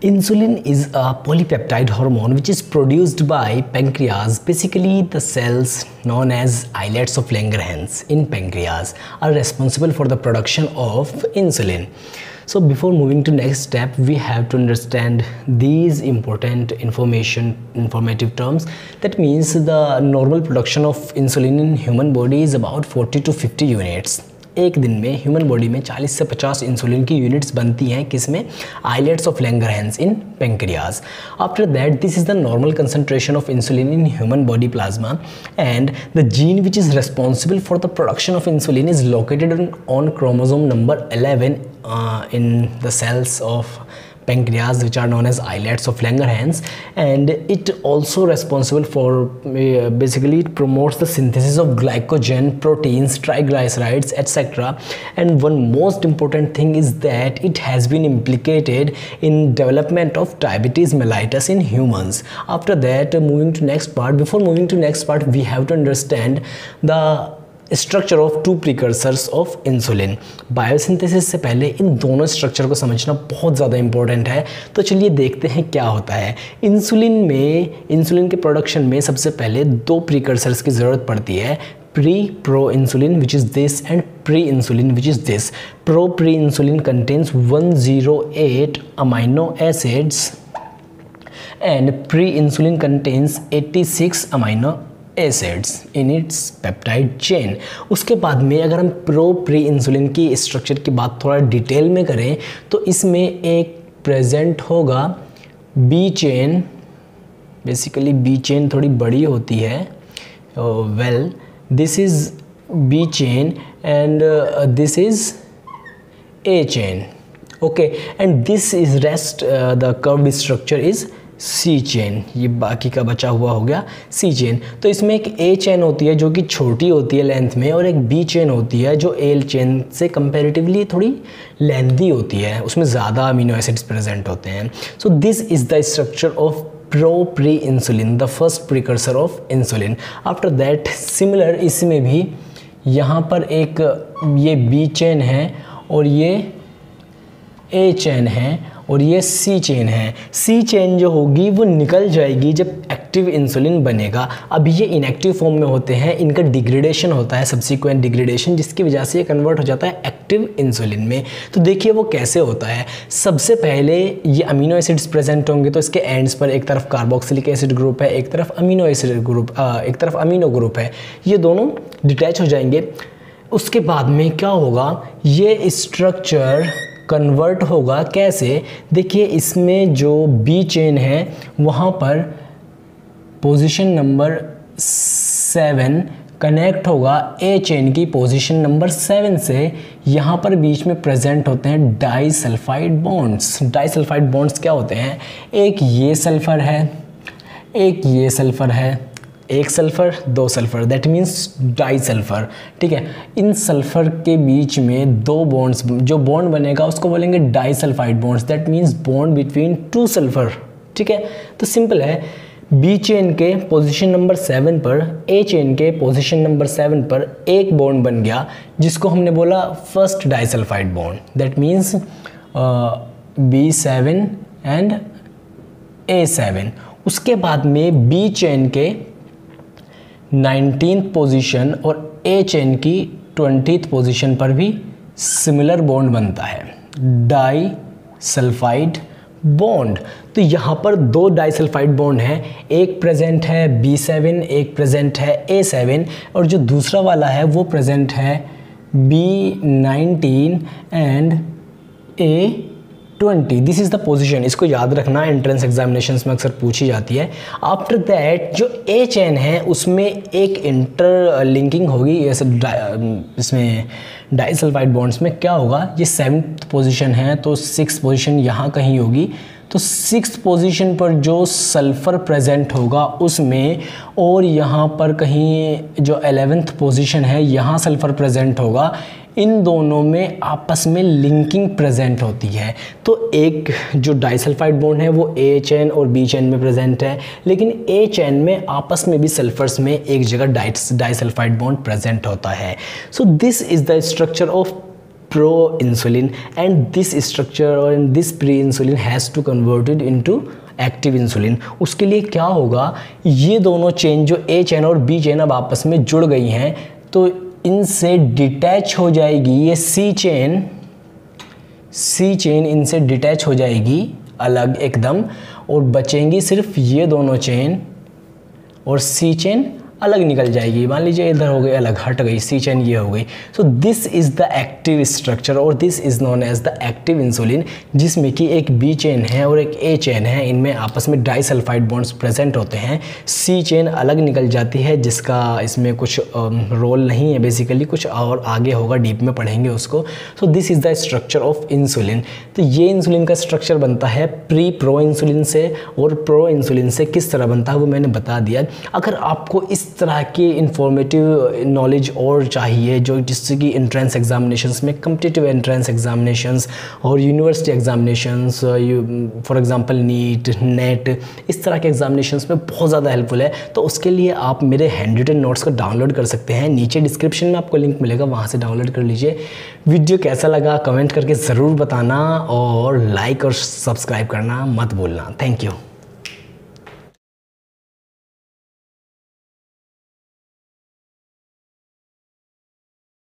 Insulin is a polypeptide hormone which is produced by pancreas. Basically, the cells known as islets of Langerhans in pancreas are responsible for the production of insulin. So before moving to next step, we have to understand these important information, informative terms. That means the normal production of insulin in human body is about 40 to 50 units. एक दिन में human body में 40 से 50 insulin की units बनती हैं, किसमें? Islets of Langerhans in pancreas after that this is the normal concentration of insulin in human body plasma and the gene which is responsible for the production of insulin is located on chromosome number 11 in the cells of pancreas which are known as islets of Langerhans and it also responsible for uh, basically it promotes the synthesis of glycogen proteins triglycerides etc and one most important thing is that it has been implicated in development of diabetes mellitus in humans. After that uh, moving to next part before moving to next part we have to understand the structure of two precursors of insulin biosynthesis से पहले इन दोनों structure को समझना बहुत ज़्यादा important है। तो चलिए देखते हैं क्या होता है। इंसुलिन में इंसुलिन के प्रोडक्शन में सबसे पहले दो प्रिकर्सर्स की ज़रूरत पड़ती है। Pre pro insulin which is this and pre insulin which is this pro pre insulin contains 108 amino acids and pre insulin contains 86 amino acids in its peptide chain उसके बाद में अगर हम प्रो प्री इंसुलिन की structure की बात थोड़ा detail में करें तो इसमें एक प्रेजेंट होगा B chain basically B chain थोड़ी बड़ी होती है well this is B chain and this is A chain okay and this is rest the curved structure is C chain, ये बाकी का बचा हुआ हो गया सी चेन। तो इसमें एक ए चेन होती है जो कि छोटी होती है लेंथ में और एक बी चेन होती है जो एल चेन से कंपेरेटिवली थोड़ी लेंथी होती है। उसमें ज़्यादा अमीनो एसिड्स प्रेजेंट होते हैं। So this is the structure of pro pre insulin the first precursor of insulin after that similar इसमें भी यहाँ पर एक ये बी चेन है और ये ए चेन है और ये सी चेन है। सी चेन जो होगी, वो निकल जाएगी जब एक्टिव इंसुलिन बनेगा। अब ये इनएक्टिव फॉर्म में होते हैं, इनका डिग्रेडेशन होता है सब्सिक्वेंट डिग्रेडेशन जिसकी वजह से ये कन्वर्ट हो जाता है एक्टिव इंसुलिन में। तो देखिए वो कैसे होता है। सबसे पहले ये अमीनो एसिड्स प्रेजेंट होंगे तो इसके एंड्स पर एक तरफ़ कार्बोक्सिलिक एसिड ग्रुप है, एक तरफ़ अमीनो एसिड ग्रुप एक तरफ़ अमीनो ग्रुप है। ये दोनों डिटैच हो जाएँगे। उसके बाद में क्या होगा, ये स्ट्रक्चर कन्वर्ट होगा, कैसे? देखिए, इसमें जो बी चेन है, वहाँ पर पोजीशन नंबर सेवन कनेक्ट होगा ए चेन की पोजीशन नंबर सेवन से। यहाँ पर बीच में प्रेजेंट होते हैं disulphide bonds disulphide bonds क्या होते हैं? एक ये सल्फ़र है, एक ये सल्फ़र है। एक सल्फ़र, दो sulphur that means die sulphur ठीक है? इन सल्फ़र के बीच में दो बॉन्ड्स जो बॉन्ड बनेगा, उसको बोलेंगे disulphide bonds that means bond between two sulphur ठीक है? तो सिंपल है। बी चेन के पोजीशन नंबर सेवन पर ए चेन के पोजीशन नंबर सेवन पर एक बॉन्ड बन गया, जिसको हमने बोला first disulphide bond that means B seven and A seven उसके बाद में बी चेन के नाइनटीन पोजीशन और ए चेन की ट्वेंटी पोजीशन पर भी सिमिलर बॉन्ड बनता है। डाई सल्फाइड बॉन्ड तो यहाँ पर दो डाइसल्फाइड बॉन्ड हैं। एक प्रेजेंट है बी सेवन एक प्रेजेंट है ए सेवन और जो दूसरा वाला है वो प्रेजेंट है B nineteen and A twenty this is the position इसको याद रखना एंट्रेंस एग्जामिनेशन में अक्सर पूछी जाती है। आफ्टर दैट जो ए चैन है, उसमें एक इंटर लिंकिंग होगी इसमें डाइसल्फाइड बॉन्ड्स में क्या होगा? ये सेवन्थ पोजीशन है तो सिक्स पोजीशन यहाँ कहीं होगी। तो सिक्स पोजीशन पर जो सल्फ़र प्रेजेंट होगा, उसमें और यहाँ पर कहीं जो एलेवेंथ पोजीशन है, यहाँ सल्फ़र प्रेजेंट होगा। इन दोनों में आपस में लिंकिंग प्रेजेंट होती है। तो एक जो डाइसल्फाइड बॉन्ड है, वो ए चैन और बी चैन में प्रेजेंट है, लेकिन ए चैन में आपस में भी सल्फर्स में एक जगह डाइसल्फाइड बॉन्ड प्रेजेंट होता है। So this is the structure of pro insulin and this structure or this pre insulin has to converted into active insulin उसके लिए क्या होगा? ये दोनों चेन जो ए चेन और बी चेन अब आपस में जुड़ गई हैं तो इनसे डिटैच हो जाएगी, ये सी चेन सी चेन इनसे डिटैच हो जाएगी अलग एकदम, और बचेंगी सिर्फ़ ये दोनों चेन और सी चेन अलग निकल जाएगी। मान लीजिए इधर हो गई, अलग, हट गई, सी चेन ये हो गई। So this is the active structure और this is known as the active insulin जिसमें कि एक बी चेन है और एक ए चेन है। इनमें आपस में डाइसल्फाइड बॉन्ड्स प्रेजेंट होते हैं। सी चेन अलग निकल जाती है, जिसका इसमें कुछ रोल नहीं है। बेसिकली कुछ और आगे होगा डीप में पढ़ेंगे उसको। So this is the structure of insulin तो ये इंसुलिन का स्ट्रक्चर बनता है प्री प्रो इंसुलिन से और प्रो इंसुलिन से किस तरह बनता है वो मैंने बता दिया। अगर आपको इस तरह की इंफॉर्मेटिव नॉलेज और चाहिए जो जिससे कि इंट्रेंस एग्जामिनेशंस में कम्पिटिटिव एंट्रेंस एग्जामिनेशंस और university examinations for example NEET NET इस तरह के एग्जामिनेशंस में बहुत ज़्यादा हेल्पफुल है। तो उसके लिए आप मेरे हैंड रिटन नोट्स को डाउनलोड कर सकते हैं। नीचे डिस्क्रिप्शन में आपको लिंक मिलेगा, वहाँ से डाउनलोड कर लीजिए। वीडियो कैसा लगा कमेंट करके ज़रूर बताना और लाइक और सब्सक्राइब करना मत भूलना। Thank you